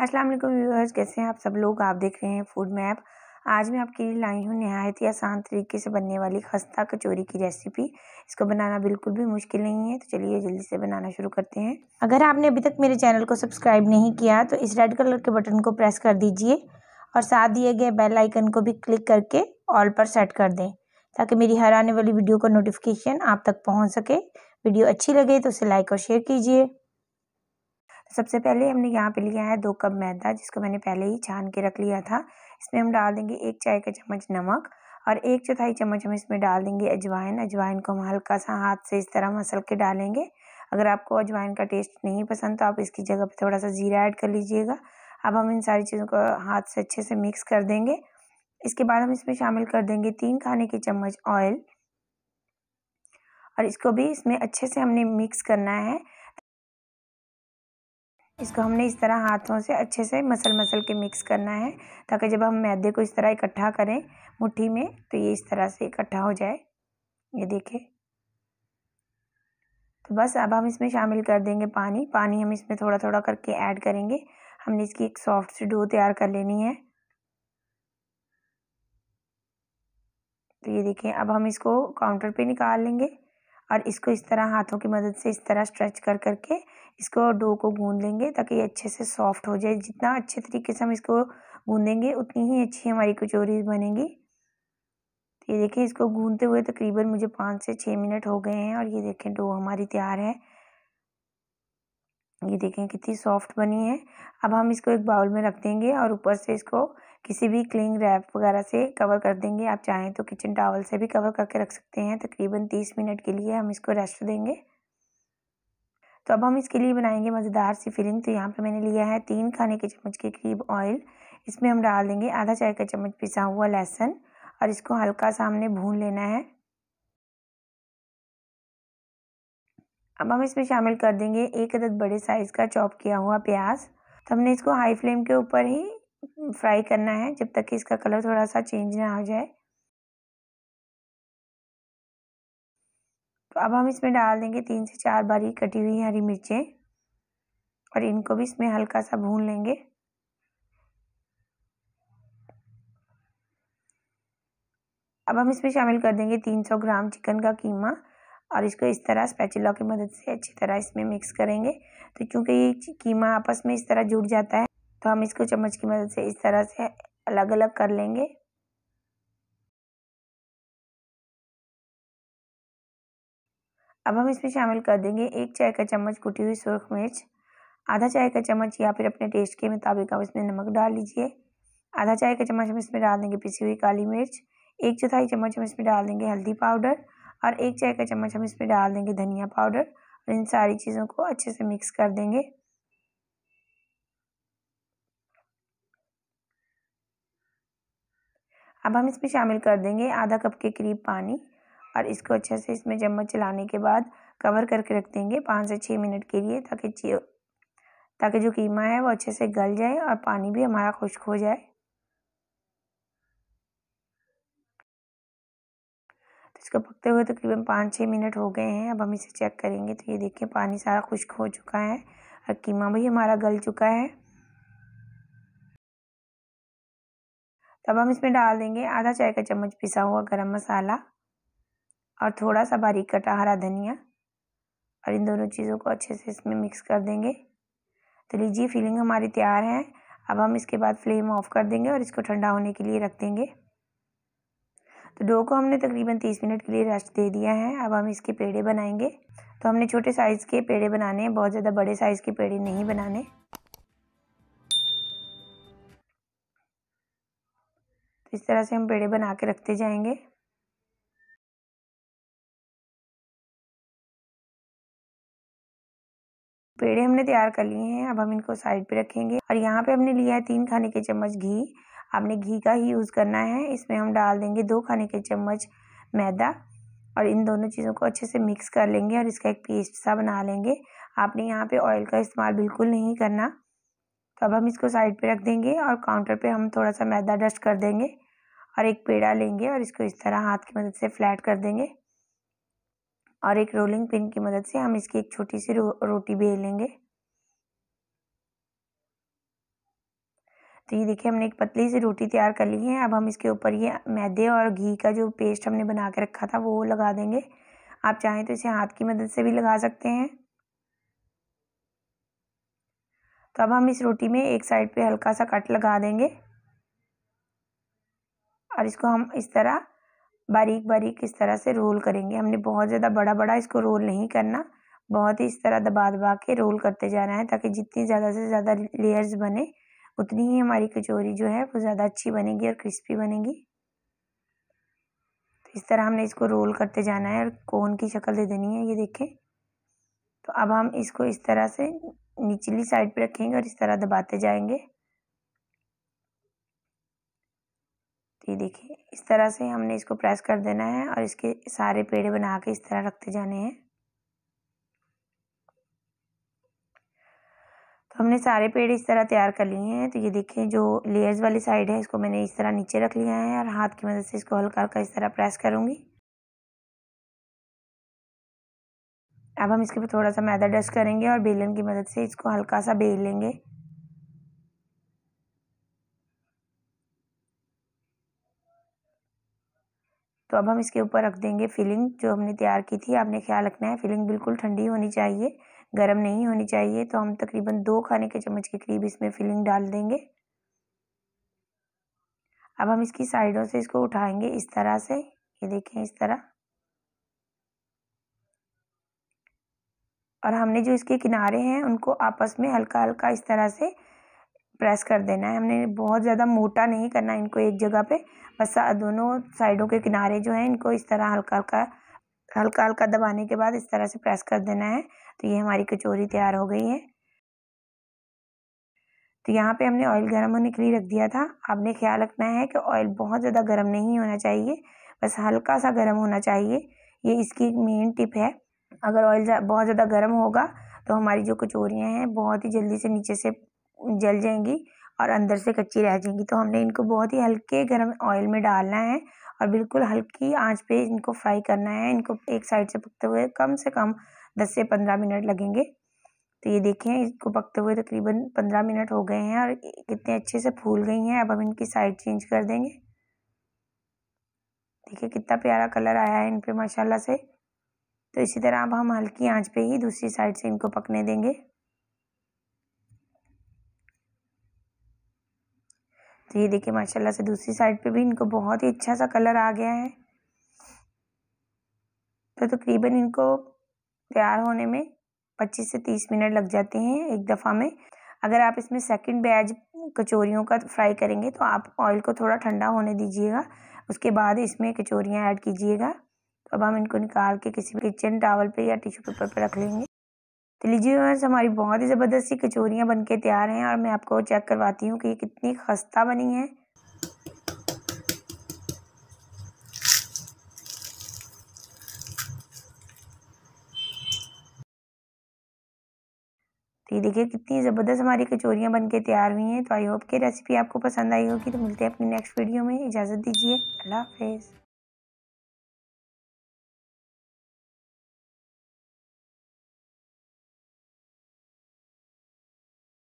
अस्सलाम वालेकुम व्यूअर्स, कैसे हैं आप सब लोग? आप देख रहे हैं फ़ूड मैप। आज मैं आपके लिए लाई हूँ नहायत ही आसान तरीके से बनने वाली खस्ता कचौरी की रेसिपी। इसको बनाना बिल्कुल भी मुश्किल नहीं है तो चलिए जल्दी से बनाना शुरू करते हैं। अगर आपने अभी तक मेरे चैनल को सब्सक्राइब नहीं किया तो इस रेड कलर के बटन को प्रेस कर दीजिए और साथ दिए गए बेल आइकन को भी क्लिक करके ऑल पर सेट कर दें, ताकि मेरी हर आने वाली वीडियो का नोटिफिकेशन आप तक पहुँच सके। वीडियो अच्छी लगे तो उसे लाइक और शेयर कीजिए। सबसे पहले हमने यहाँ पे लिया है दो कप मैदा, जिसको मैंने पहले ही छान के रख लिया था। इसमें हम डाल देंगे एक चाय का चम्मच नमक और एक चौथाई चम्मच हम इसमें डाल देंगे अजवाइन। अजवाइन को हम हल्का सा हाथ से इस तरह मसल के डालेंगे। अगर आपको अजवाइन का टेस्ट नहीं पसंद तो आप इसकी जगह पर थोड़ा सा ज़ीरा ऐड कर लीजिएगा। अब हम इन सारी चीज़ों को हाथ से अच्छे से मिक्स कर देंगे। इसके बाद हम इसमें शामिल कर देंगे तीन खाने के चम्मच ऑयल। और इसको भी इसमें अच्छे से हमने मिक्स करना है। इसको हमने इस तरह हाथों से अच्छे से मसल मसल के मिक्स करना है, ताकि जब हम मैदे को इस तरह इकट्ठा करें मुट्ठी में तो ये इस तरह से इकट्ठा हो जाए। ये देखें तो बस अब हम इसमें शामिल कर देंगे पानी। पानी हम इसमें थोड़ा थोड़ा करके ऐड करेंगे। हमने इसकी एक सॉफ्ट सी डो तैयार कर लेनी है। तो ये देखें अब हम इसको काउंटर पे निकाल लेंगे और इसको इस तरह हाथों की मदद से इस तरह स्ट्रेच कर करके इसको डो को गूंद लेंगे ताकि ये अच्छे से सॉफ्ट हो जाए। जितना अच्छे तरीके से हम इसको गूंदेंगे, उतनी ही अच्छी हमारी कचौरी बनेगी। तो ये देखिए, इसको गूंदते हुए तकरीबन मुझे पाँच से छः मिनट हो गए हैं और ये देखें, डो हमारी तैयार है। ये देखें, कितनी सॉफ्ट बनी है। अब हम इसको एक बाउल में रख देंगे और ऊपर से इसको किसी भी क्लिंग रैप वगैरह से कवर कर देंगे। आप चाहें तो किचन टावल से भी कवर करके रख सकते हैं। तकरीबन तीस मिनट के लिए हम इसको रेस्ट देंगे। तो अब हम इसके लिए बनाएँगे मज़ेदार सी फिलिंग तो यहाँ पे मैंने लिया है तीन खाने के चम्मच के करीब ऑयल इसमें हम डाल देंगे आधा चाय का चम्मच पिसा हुआ लहसुन और इसको हल्का सा हमने भून लेना है। अब हम इसमें शामिल कर देंगे एक अदद बड़े साइज़ का चॉप किया हुआ प्याज। तो हमने इसको हाई फ्लेम के ऊपर ही फ्राई करना है जब तक कि इसका कलर थोड़ा सा चेंज ना हो जाए। तो अब हम इसमें डाल देंगे तीन से चार बारी कटी हुई हरी मिर्चें। और इनको भी इसमें हल्का सा भून लेंगे। अब हम इसमें शामिल कर देंगे 300 ग्राम चिकन का कीमा। और इसको इस तरह स्पैचुला की मदद से अच्छी तरह इसमें मिक्स करेंगे। तो क्योंकि ये कीमा आपस में इस तरह जुड़ जाता है तो हम इसको चम्मच की मदद से इस तरह से अलग अलग कर लेंगे। अब हम इसमें शामिल कर देंगे एक चाय का चम्मच, कुटी हुई सुरख मिर्च, आधा चाय का चम्मच या फिर अपने टेस्ट के मुताबिक आप इसमें नमक डाल लीजिए। आधा चाय का चम्मच हम इसमें डाल देंगे पिसी हुई काली मिर्च, एक चौथाई चम्मच हम इसमें डाल देंगे हल्दी पाउडर और एक चाय का चम्मच हम इसमें डाल देंगे धनिया पाउडर और इन सारी चीज़ों को अच्छे से मिक्स कर देंगे। अब हम इसमें शामिल कर देंगे आधा कप के करीब पानी और इसको अच्छे से इसमें चम्मच चलाने के बाद कवर करके रख देंगे पाँच से छः मिनट के लिए ताकि ताकि जो कीमा है वो अच्छे से गल जाए और पानी भी हमारा खुश्क हो जाए। तो इसको पकते हुए तकरीबन पाँच छः मिनट हो गए हैं, अब हम इसे चेक करेंगे। तो ये देखिए, पानी सारा खुश्क हो चुका है और कीमा भी हमारा गल चुका है। तब हम इसमें डाल देंगे आधा चाय का चम्मच पिसा हुआ गरम मसाला। और थोड़ा सा बारीक कटा हरा धनिया और इन दोनों चीज़ों को अच्छे से इसमें मिक्स कर देंगे। तो लीजिए, फिलिंग हमारी तैयार है। अब हम इसके बाद फ्लेम ऑफ़ कर देंगे और इसको ठंडा होने के लिए रख देंगे। तो डो को हमने तकरीबन तीस मिनट के लिए रेस्ट दे दिया है। अब हम इसके पेड़े बनाएँगे। तो हमने छोटे साइज़ के पेड़े बनाने हैं, बहुत ज़्यादा बड़े साइज़ के पेड़े नहीं बनाने। तो इस तरह से हम पेड़े बना के रखते जाएँगे। पेड़े हमने तैयार कर लिए हैं, अब हम इनको साइड पे रखेंगे। और यहाँ पे हमने लिया है तीन खाने के चम्मच घी। आपने घी का ही यूज़ करना है। इसमें हम डाल देंगे दो खाने के चम्मच मैदा। और इन दोनों चीज़ों को अच्छे से मिक्स कर लेंगे और इसका एक पेस्ट सा बना लेंगे। आपने यहाँ पे ऑयल का इस्तेमाल बिल्कुल नहीं करना। तो अब हम इसको साइड पे रख देंगे और काउंटर पे हम थोड़ा सा मैदा डस्ट कर देंगे। और एक पेड़ा लेंगे और इसको इस तरह हाथ की मदद से फ्लैट कर देंगे। और एक रोलिंग पिन की मदद से हम इसकी एक छोटी सी रो, रोटी बेल लेंगे। तो ये देखिए हमने एक पतली सी रोटी तैयार कर ली है। अब हम इसके ऊपर ये मैदे और घी का जो पेस्ट हमने बना के रखा था वो लगा देंगे। आप चाहें तो इसे हाथ की मदद से भी लगा सकते हैं। तो अब हम इस रोटी में एक साइड पे हल्का सा कट लगा देंगे। और इसको हम इस तरह बारीक बारीक इस तरह से रोल करेंगे। हमने बहुत ज़्यादा बड़ा बड़ा इसको रोल नहीं करना। बहुत ही इस तरह दबा दबा के रोल करते जाना है ताकि जितनी ज़्यादा से ज़्यादा लेयर्स बने, उतनी ही हमारी कचौरी जो है वो ज़्यादा अच्छी बनेगी और क्रिस्पी बनेगी। तो इस तरह हमने इसको रोल करते जाना है और कोन की शक्ल दे देनी है, ये देखें। तो अब हम इसको इस तरह से निचली साइड पे रखेंगे और इस तरह दबाते जाएँगे तो ये देखिए, इस तरह से हमने इसको प्रेस कर देना है और इसके सारे पेड़े बना के इस तरह रखते जाने हैं। तो हमने सारे पेड़ इस तरह तैयार कर लिए हैं। तो ये देखिए, जो लेयर्स वाली साइड है, इसको मैंने इस तरह नीचे रख लिया है और हाथ की मदद से इसको हल्का हल्का इस तरह प्रेस करूँगी। अब हम इसके ऊपर थोड़ा सा मैदा डस्ट करेंगे और बेलन की मदद से इसको हल्का सा बेल लेंगे। तो अब हम इसके ऊपर रख देंगे फिलिंग जो हमने तैयार की थी। आपने ख्याल रखना है फिलिंग बिल्कुल ठंडी होनी चाहिए, गर्म नहीं होनी चाहिए। तो हम तकरीबन दो खाने के चम्मच के करीब इसमें फिलिंग डाल देंगे। अब हम इसकी साइडों से इसको उठाएँगे इस तरह से। ये देखें इस तरह। और हमने जो इसके किनारे हैं, उनको आपस में हल्का हल्का इस तरह से प्रेस कर देना है। हमने बहुत ज़्यादा मोटा नहीं करना इनको एक जगह पे। बस दोनों साइडों के किनारे जो हैं, इनको इस तरह हल्का हल्का हल्का हल्का दबाने के बाद इस तरह से प्रेस कर देना है। तो ये हमारी कचौरी तैयार हो गई है। तो यहाँ पे हमने ऑयल गर्म होने के लिए रख दिया था। आपने ख्याल रखना है कि ऑयल बहुत ज़्यादा गर्म नहीं होना चाहिए। बस हल्का सा गर्म होना चाहिए। ये इसकी मेन टिप है। अगर ऑयल बहुत ज़्यादा गर्म होगा तो हमारी जो कचौरियाँ हैं, बहुत ही जल्दी से नीचे से जल जाएँगी और अंदर से कच्ची रह जाएँगी। तो हमने इनको बहुत ही हल्के गर्म ऑयल में डालना है और बिल्कुल हल्की आँच पे इनको फ्राई करना है। इनको एक साइड से पकते हुए कम से कम दस से पंद्रह मिनट लगेंगे। तो ये देखें, इसको पकते हुए तकरीबन पंद्रह मिनट हो गए हैं और कितने अच्छे से फूल गई हैं। अब हम इनकी साइड चेंज कर देंगे। देखिए कितना प्यारा कलर आया है इन पर माशाल्लाह से। तो इसी तरह अब हम हल्की आँच पे ही दूसरी साइड से इनको पकने देंगे। तो ये देखिए, माशाल्लाह से दूसरी साइड पे भी इनको बहुत ही अच्छा सा कलर आ गया है। तो तकरीबन तो इनको तैयार होने में पच्चीस से तीस मिनट लग जाते हैं एक दफ़ा में। अगर आप इसमें सेकंड बैच कचौरियों का फ्राई करेंगे तो आप ऑयल को थोड़ा ठंडा होने दीजिएगा। उसके बाद इसमें कचौरियाँ ऐड कीजिएगा। तो अब हम इनको निकाल के किसी किचन टावल पे या टिश्यू पेपर पे रख लेंगे। तो लीजिए हमारी बहुत ही ज़बरदस्त सी कचौरियाँ बन के तैयार हैं और मैं आपको चेक करवाती हूँ कि ये कितनी खस्ता बनी है। तो ये देखिए कितनी ज़बरदस्त हमारी कचौरियाँ बन के तैयार हुई हैं। तो आई होप कि रेसिपी आपको पसंद आई होगी। तो मिलते हैं अपनी नेक्स्ट वीडियो में। इजाज़त दीजिए। अल्लाह हाफिज़।